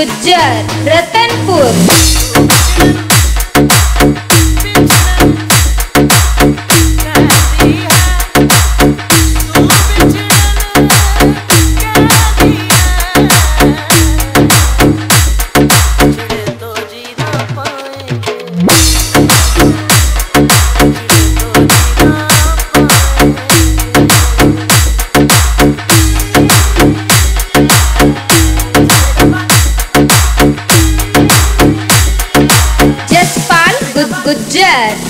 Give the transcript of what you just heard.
Gujjar Ratan Good job.